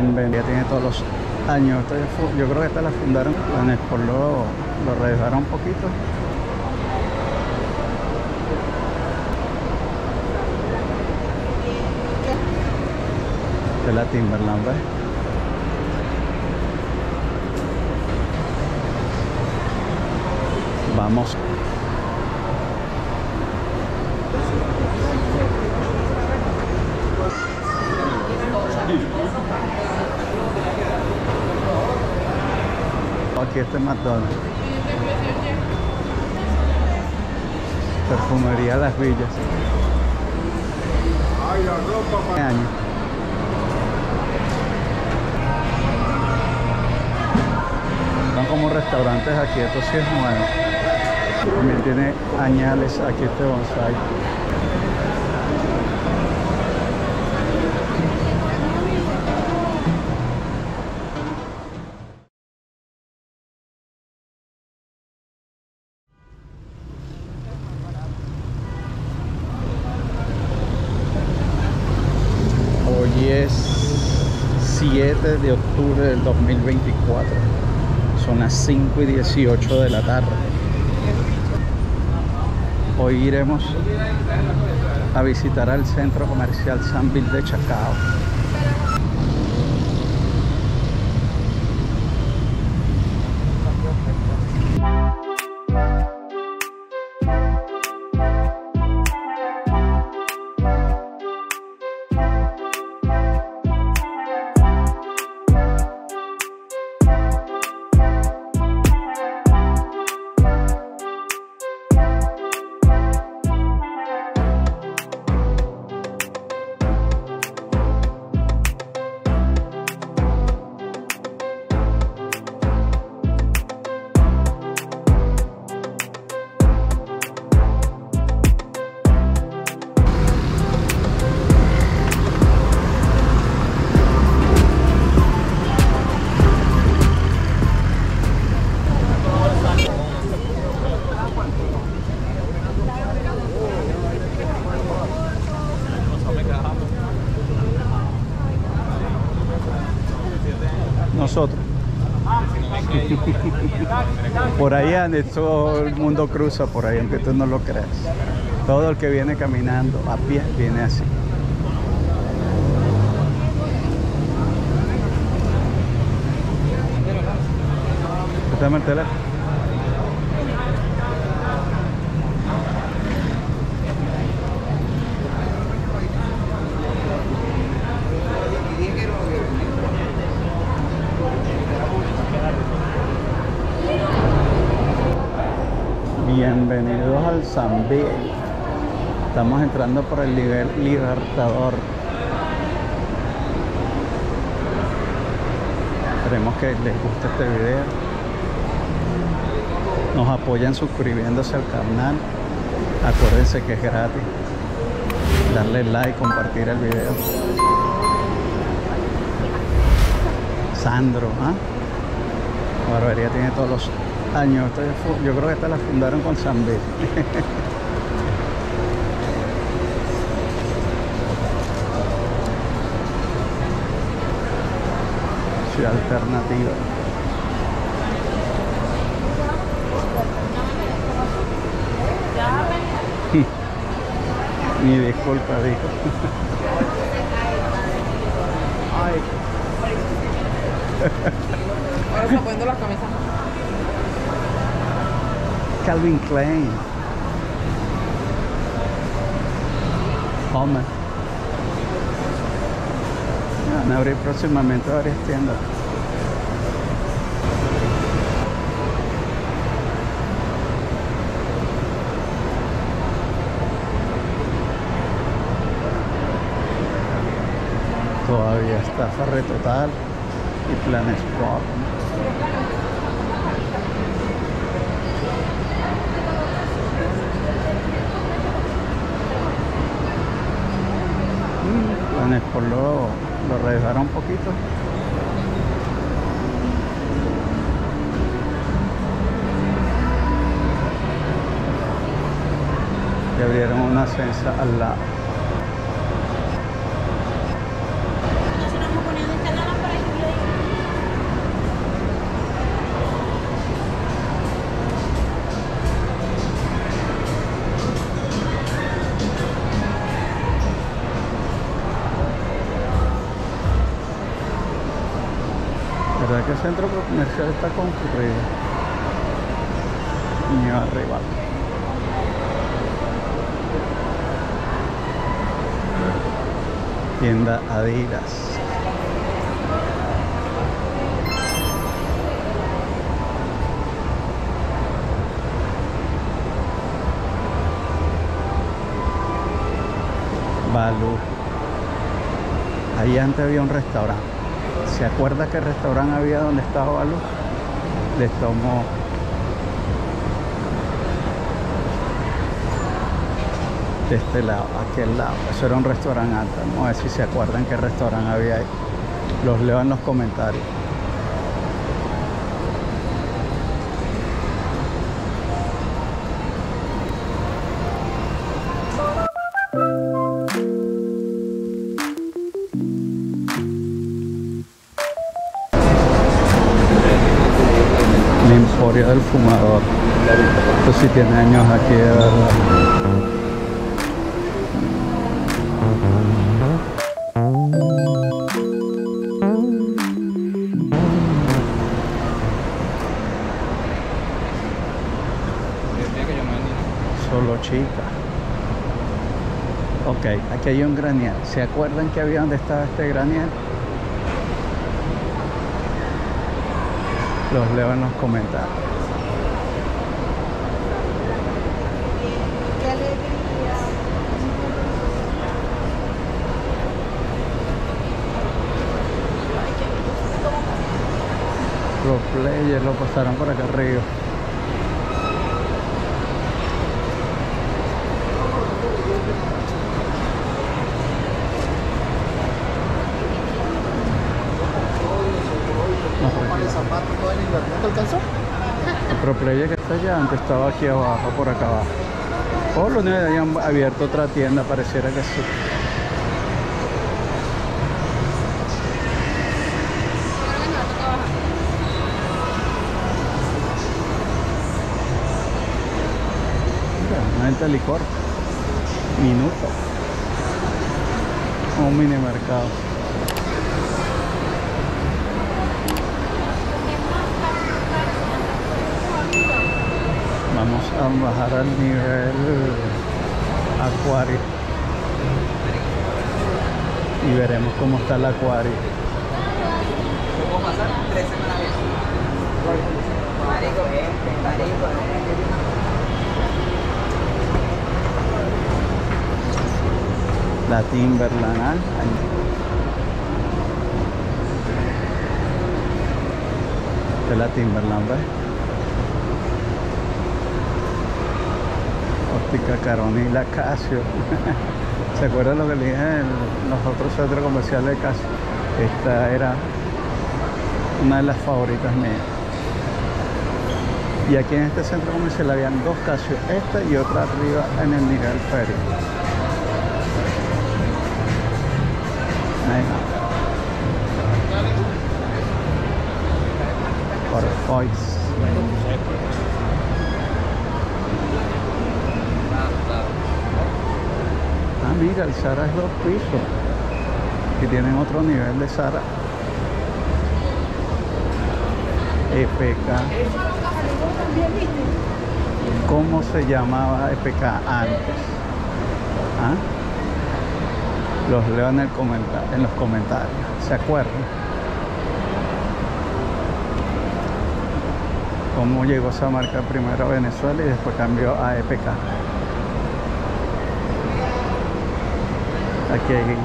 Bienvenida, tiene todos los años. Esta ya fu- yo creo que esta la fundaron, Planes por lo, lo redejaron un poquito. De la Timberland, ¿ves? Vamos. Aquí este McDonald's. Perfumería Las Villas. ¿Qué año? Son como restaurantes aquí, esto sí es nuevo. También tiene añales aquí este bonsai. Hoy es 7 de octubre del 2024. Son las 5 y 18 de la tarde. Hoy iremos a visitar al centro comercial Sanville de Chacao. Por ahí ande, todo el mundo cruza por ahí, aunque tú no lo creas. Todo el que viene caminando a pie viene así. Bienvenidos al Zambil. Estamos entrando por el nivel Libertador. Esperemos que les guste este video. Nos apoyan suscribiéndose al canal. Acuérdense que es gratis. Darle like, compartir el video. Sandro, ¿ah? Barbería tiene todos los años. Yo creo que esta la fundaron con. Ciudad alternativa. Mi disculpa, dijo. Ay, Ahora poniendo las camisas. Calvin Klein. Homer. Van a abrir próximamente varias tiendas. Todavía está Farre Total y Plan Sport. Planes por lo, redejaron un poquito. Y abrieron una ascensa al lado. Comercial está concurrido. Arriba. Tienda Adidas. Balú. Ahí antes había un restaurante. ¿Se acuerda que restaurante había donde estaba Balú? Les tomó de este lado, aquel lado. Eso era un restaurante alto. Vamos a ver si se acuerdan qué restaurante había ahí. Los leo en los comentarios. Solo chica. Ok, aquí hay un granier. ¿Se acuerdan que había donde estaba este granier? Los leo en los comentarios. Qué alegría. Los lo pasaron por acá arriba. No, por aquí. ¿No te alcanzó? El Pro Player que está allá antes estaba aquí abajo, por acá abajo. O lo habían abierto otra tienda, pareciera que sí. Mira, una venta de licor. Minuto. Un mini mercado. Vamos a bajar al nivel acuario. Y veremos cómo está el acuario. ¿Cómo pasar? Tres La Timberland. Esta es la Timberland, ¿ves? Óptica Caronila Casio. ¿Se acuerdan lo que le dije en los otros centros comerciales de Casio? Esta era una de las favoritas mías. Y aquí en este centro comercial habían dos Casio, esta y otra arriba en el nivel ferio. Por. Ah, mira, el Sara es dos pisos. Que tienen otro nivel de Sara. EPK. ¿Cómo se llamaba EPK antes? ¿Ah? Los leo en, los comentarios. ¿Se acuerdan? ¿Cómo llegó esa marca primero a Venezuela y después cambió a EPK? Aquí hay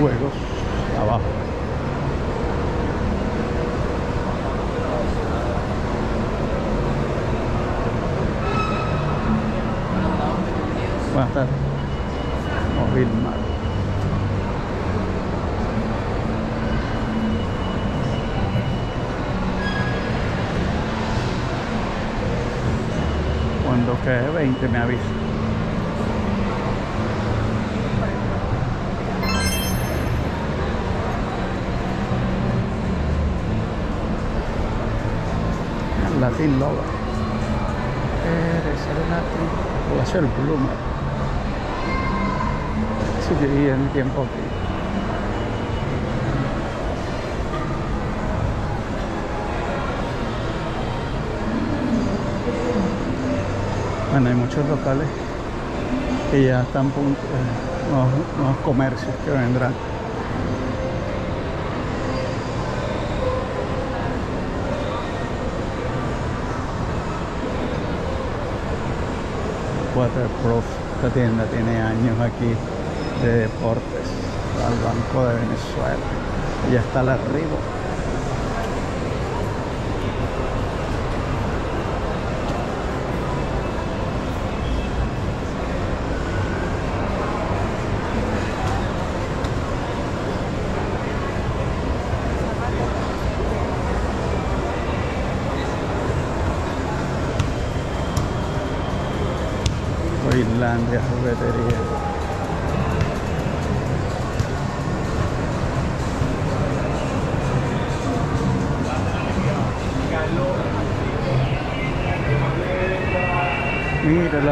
juegos abajo. Buenas tardes. Movilmar. Cuando quede 20 me avisa. Latin Lover. Eres el Latin. Voy a hacer el pluma llegué en el tiempo. Bueno, hay muchos locales que ya están punto, eh, comercios que vendrán. Waterproof, esta tienda tiene años aquí de deportes al Banco de Venezuela. Ya está arriba. Finlandia,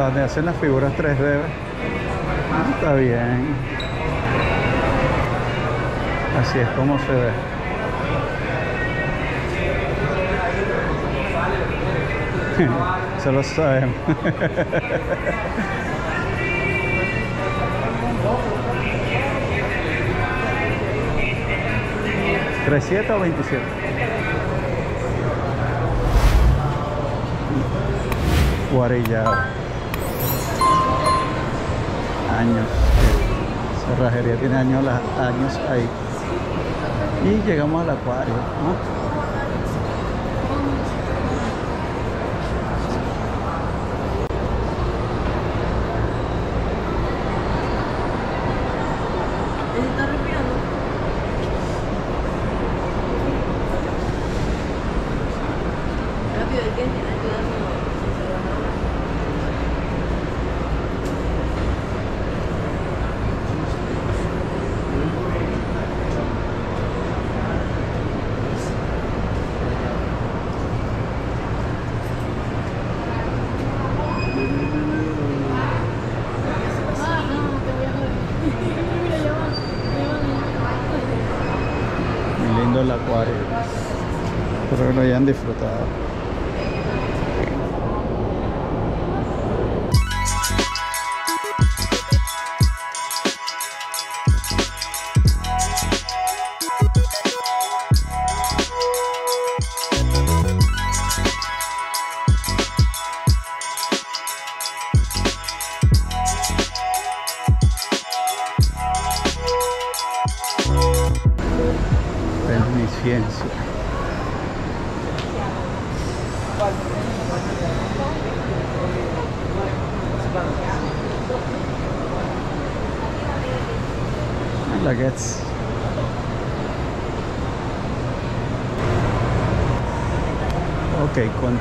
donde hacen las figuras 3D. Ah, Está bien. Así es como se ve. Eso lo sabemos. ¿37 o 27? Guarillado. Años. Cerrajería tiene años, años ahí. Y llegamos al acuario.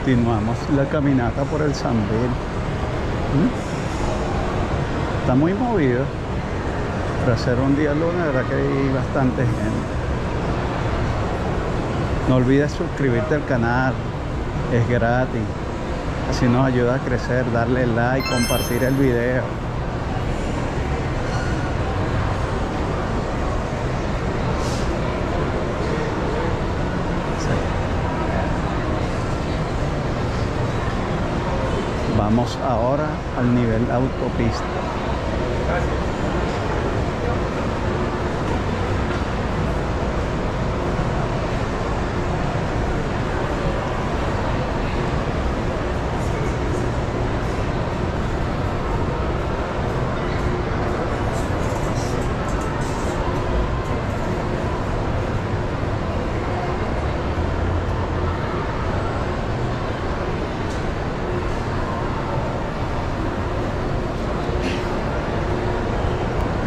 Continuamos la caminata por el Sambil. ¿Mm? Está muy movido. Para hacer un día lunes, la verdad que hay bastante gente. No olvides suscribirte al canal, es gratis. Así nos ayuda a crecer, darle like, compartir el video. Sí. Ahora al nivel autopista.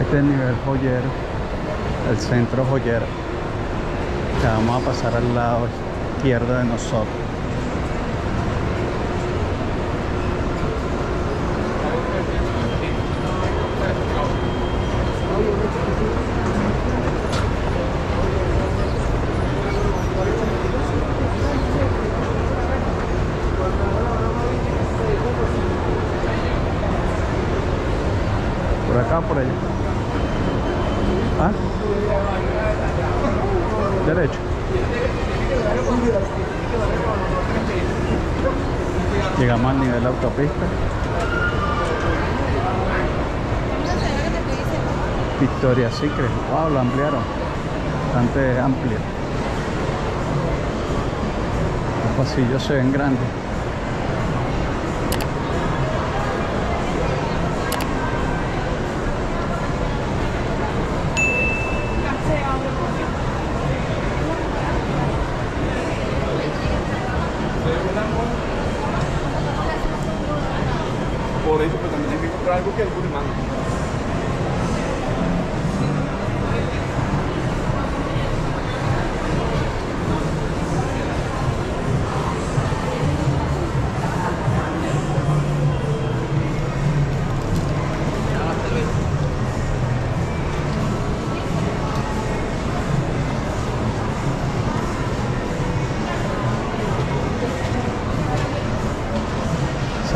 Este es el nivel joyero, el centro joyero. Ya vamos a pasar al lado izquierdo de nosotros. Por acá, por allá. autopista. Victoria Secret, wow, lo ampliaron, bastante amplio. Los pasillos se ven grandes.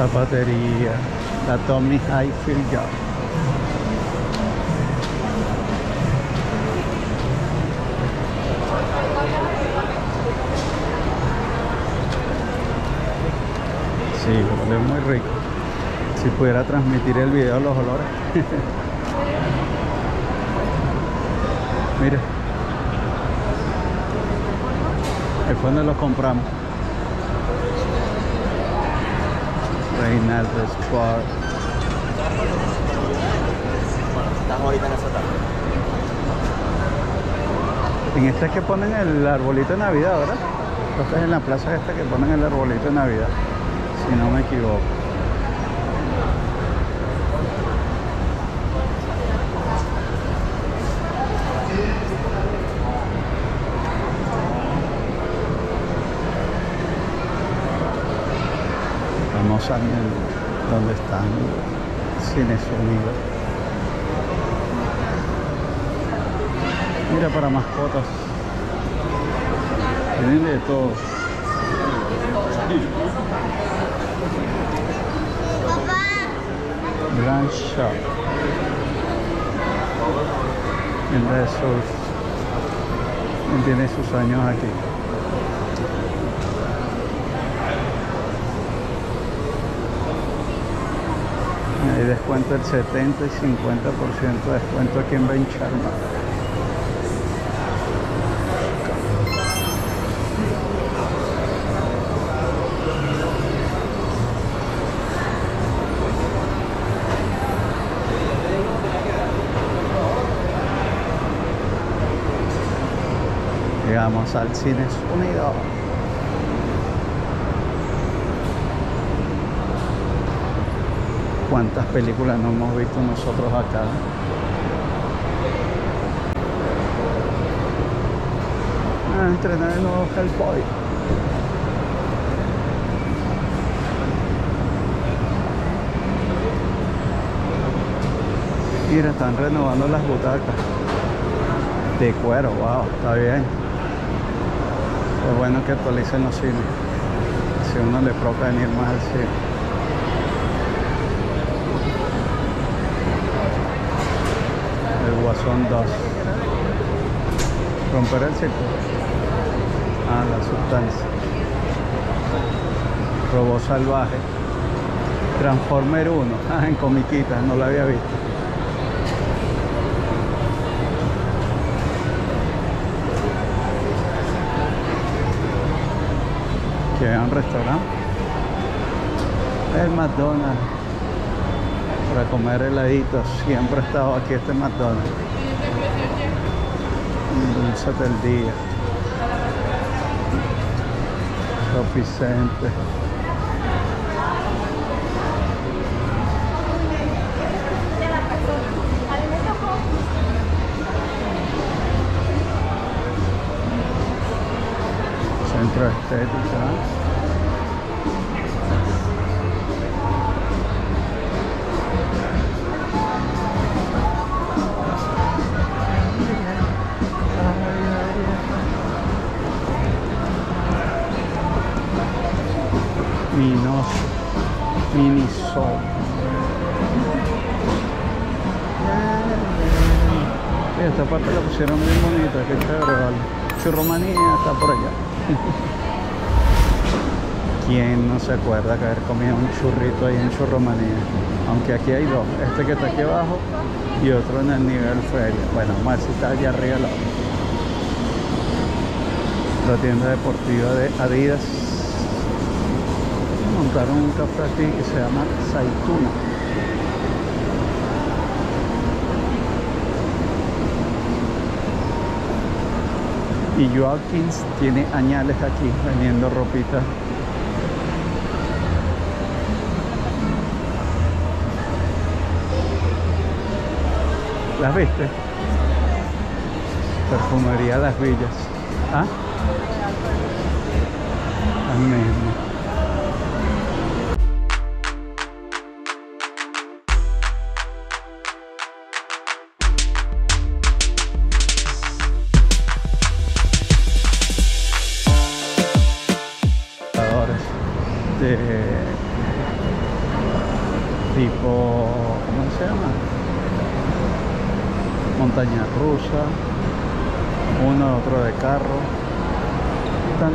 Zapatería. La Tommy Hilfiger. Sí, huele muy rico. Si pudiera transmitir el video los olores. Ahí fue donde los compramos. Reinaldo Sport. Estamos ahorita en esa. En este es que ponen el arbolito de Navidad, ¿verdad? Entonces en la plaza esta que ponen el arbolito de Navidad, si no me equivoco. A ver dónde están Cines Unidos. Mira para mascotas. Tienen de todo. Grand Shop. Surf. Él Tiene sus años aquí. Hay descuento del 70 y 50% de descuento aquí en Bencharma. Llegamos al Cines Unido. ¿Cuántas películas no hemos visto nosotros acá? Ah, entrenar el nuevo Hellboy. Mira, están renovando las butacas. De cuero, wow, está bien. Es bueno que actualicen los cines. Si a uno le provoca venir más al cine. Guasón 2. Romper el círculo. Ah, la sustancia. Robo salvaje. Transformer 1. Ah, en comiquita, no lo había visto. que vean restaurante. El McDonald's. Para comer heladitos. Siempre he estado aquí este McDonald's. Un Dulce del día. Shopping Center. Centro de pusieron bien bonita, que chévere, vale. Churromanía está por allá. ¿Quién no se acuerda que haber comido un churrito ahí en Churromanía? Aunque aquí hay dos. Este que está aquí abajo y otro en el nivel feria. Bueno, ver si está allá arriba la. La tienda deportiva de Adidas. Montaron un café aquí que se llama Saituna. Y Joaquins tiene añales aquí vendiendo ropita. ¿Las viste? Perfumería Las Villas. ¿Ah? Las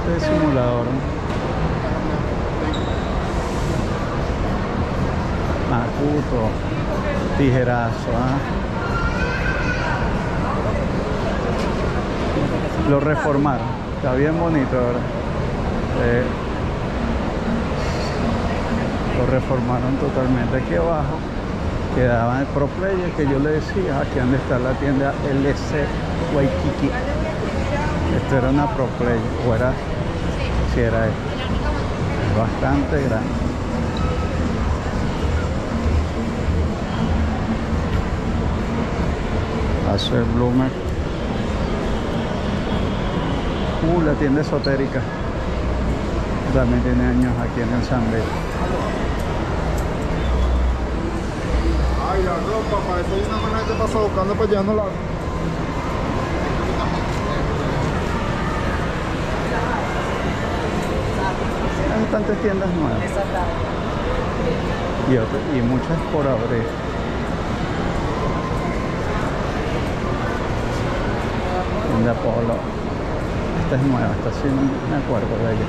de simulador. Macuto tijerazo ¿ah? lo reformaron. Está bien bonito ahora. Eh, lo reformaron totalmente aquí abajo. Quedaba el Pro Player que yo le decía aquí donde está la tienda LC Waikiki. Esto era una Pro Player o era Es bastante grande. Hacer Bloomer. Uh, la tienda esotérica. También tiene años aquí en el San. Ay, la ropa, para eso hay una manera que pasa buscando para allá, no la... Hay bastantes tiendas nuevas. Y, otras- y muchas por abrir. Tienda Polo. Esta es nueva, esta sí me acuerdo de ella.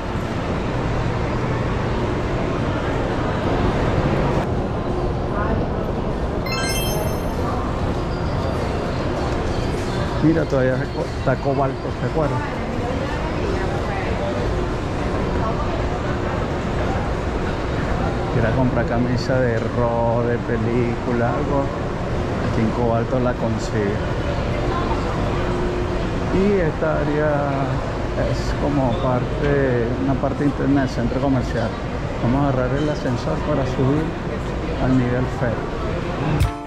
Mira, todavía está cobalto, ¿te acuerdas? Quiera comprar camisa de rock, de película, algo. Aquí en la consigue. Y esta área es como parte, una parte interna del centro comercial. Vamos a agarrar el ascensor para subir al nivel Fer.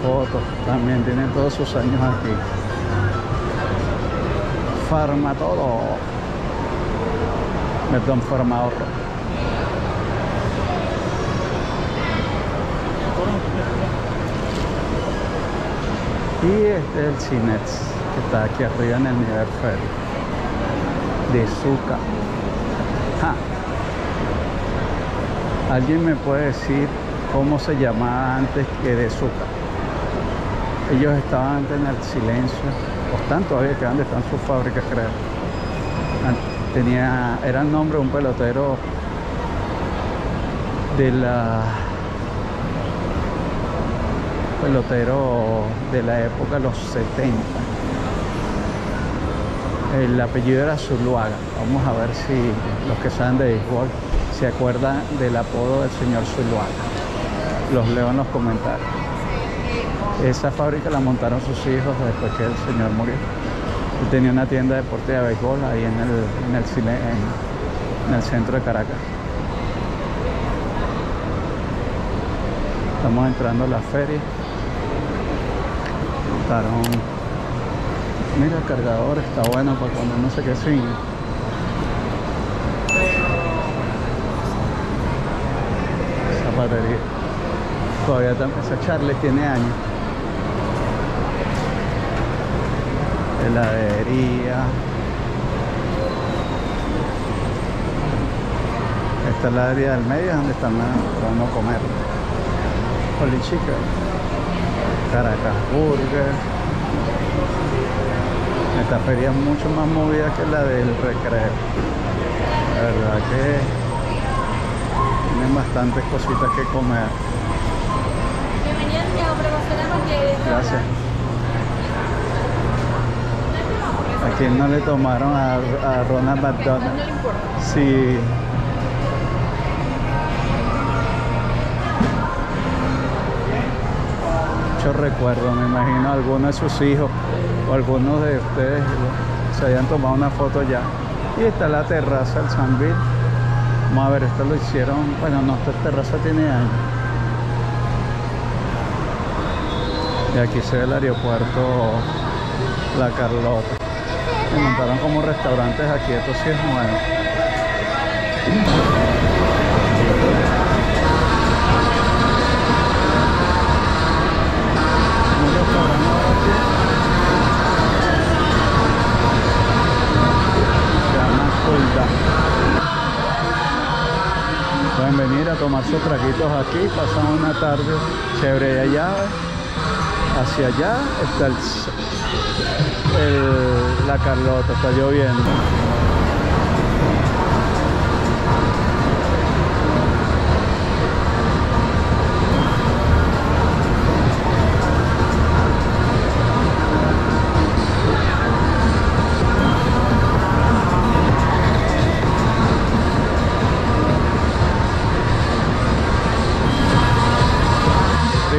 Rapifoto también tiene todos sus años aquí. Farmatodo. Perdón, Farmahorro. Y este es el Cinex, que está aquí arriba en el nivel ferry. De Zucca. Ja. ¿Alguien me puede decir cómo se llamaba antes que de Zucca? Ellos estaban en el silencio, o están todavía que donde están sus fábricas, creo. Tenía, era el nombre de un pelotero de la pelotero de la época los 70. El apellido era Zuluaga. Vamos a ver si los que saben de béisbol se acuerdan del apodo del señor Zuluaga. Los leo en los comentarios. Esa fábrica la montaron sus hijos después que el señor murió. Él tenía una tienda deportiva de béisbol ahí en el, en el, en- en el centro de Caracas. Estamos entrando a la feria. Montaron. Mira, el cargador está bueno para cuando uno se quede sin. Esa zapatería. Todavía tam- esa Charlie tiene años. Heladería. Esta es la área del medio donde están vamos a comer. Holy. Caracas Burger. Esta feria es mucho más movida que la del recreo. La verdad que tienen bastantes cositas que comer. Gracias. ¿A quién no le tomaron a, Ronald No McDonald? importa. Sí. Mucho recuerdo, me imagino algunos de sus hijos o algunos de ustedes se hayan tomado una foto ya. Y está la terraza del Sanville. Vamos a ver, esto lo hicieron, bueno, no, esta terraza tiene años. Y aquí se ve el aeropuerto La Carlota. Me montaron como restaurantes aquí, esto sí es nuevo. Se. Pueden venir a tomar sus traguitos aquí, pasan una tarde chévere allá, hacia allá está el- la Carlota, está lloviendo.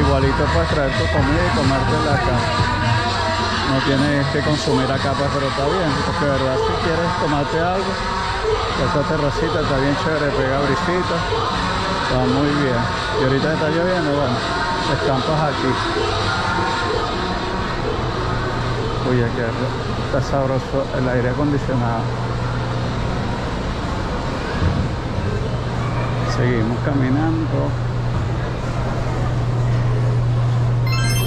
Igualito puedes traer tu comida y comértela acá. No tienes que consumir acá, pues, pero está bien. Porque de verdad, si quieres tomarte algo, esta terracita está bien chévere, pega brisita. Está muy bien. Y ahorita está lloviendo, bueno, estampas aquí. Uy, aquí está sabroso el aire acondicionado. Seguimos caminando.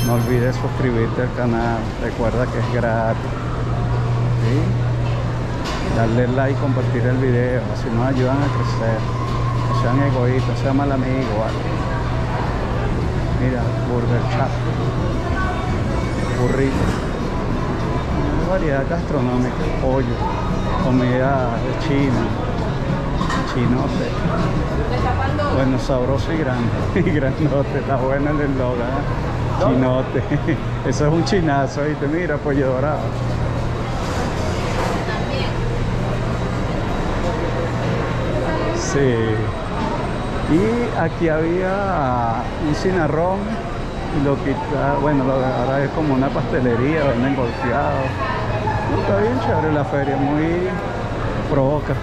No olvides suscribirte al canal, recuerda que es gratis. ¿sí? Darle like y compartir el video, así nos ayudan a crecer. No sean egoístas, sean mal amigos. ¿vale? Mira, Burger Chat, burrito, variedad gastronómica, pollo, comida de China, chinote. Bueno, sabroso y grande, y grandote, está buena el eslogan. Chinote, eso es un chinazo, ¿viste? Mira, pollo dorado. Sí. Y aquí había un cinarrón lo quita, bueno, ahora es como una pastelería, venden golpeados. No, Está bien chévere la feria, muy provoca.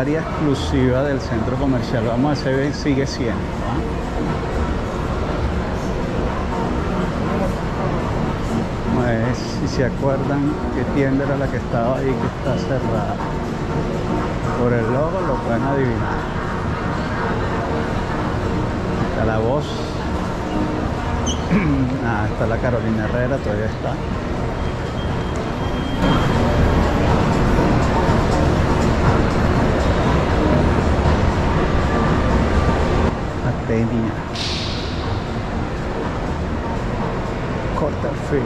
Área exclusiva del centro comercial. Vamos a ver, sigue siendo. ver si se acuerdan qué tienda era la que estaba ahí que está cerrada. Por el logo lo pueden adivinar. Está la voz. ah, está la Carolina Herrera, todavía está. Atenia. Corterfield.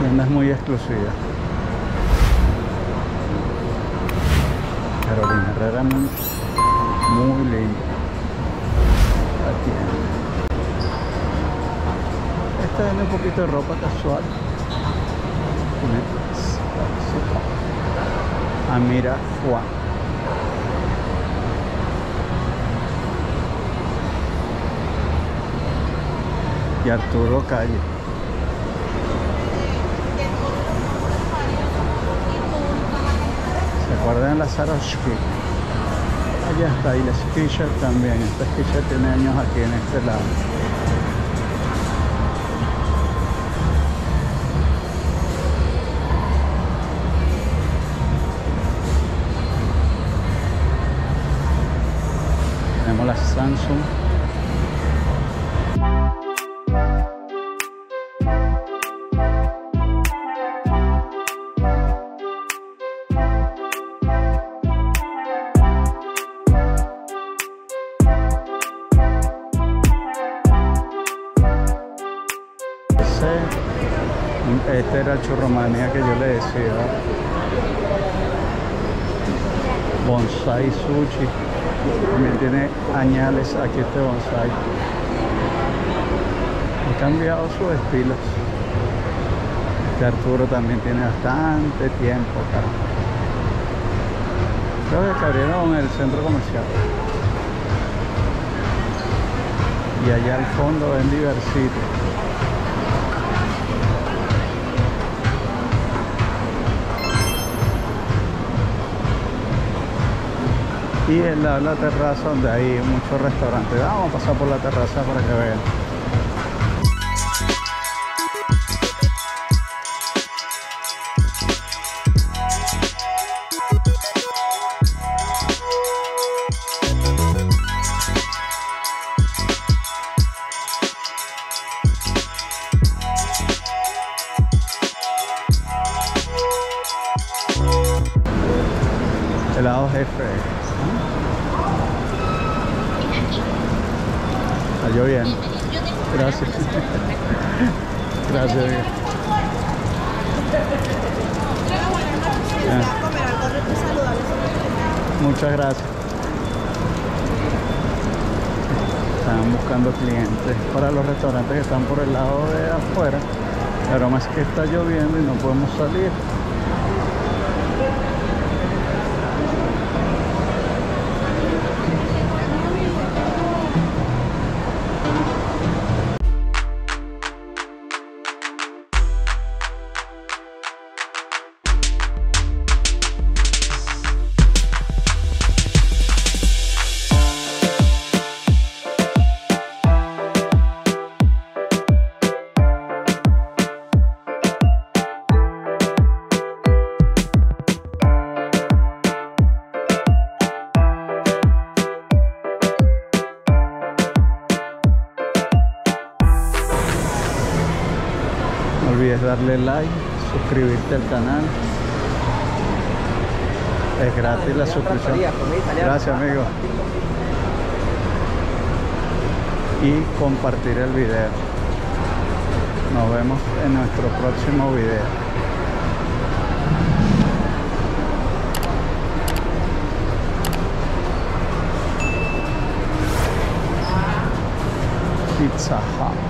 Tiendas muy exclusivas. Carolina Herrera muy, muy linda. La tienda. Esta vende un poquito de ropa casual. Amira Juan. Arturo Calle. ¿Se acuerdan la Saroshki? Allá está, y la Skisher también. Esta Skisher tiene años aquí en este lado. Este era el churromanía que yo le decía. Bonsai Sushi. También tiene añales aquí este bonsai. Ha cambiado sus estilos. Este Arturo también tiene bastante tiempo acá. Creo que abrieron el centro comercial. Y allá al fondo ven Diversity. Y en la, terraza donde hay muchos restaurantes. Vamos a pasar por la terraza para que vean. Helado jefe. Está lloviendo. Gracias. Gracias. Muchas gracias. Están buscando clientes para los restaurantes que están por el lado de afuera. Pero más que está lloviendo y no podemos salir. Olvides darle like, suscribirte al canal. Es gratis la suscripción. Gracias amigo. Y compartir el video. Nos vemos en nuestro próximo video. Pizza Hut.